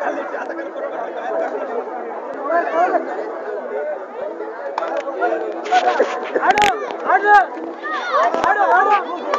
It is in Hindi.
आड़ो आड़ो आड़ो आड़ो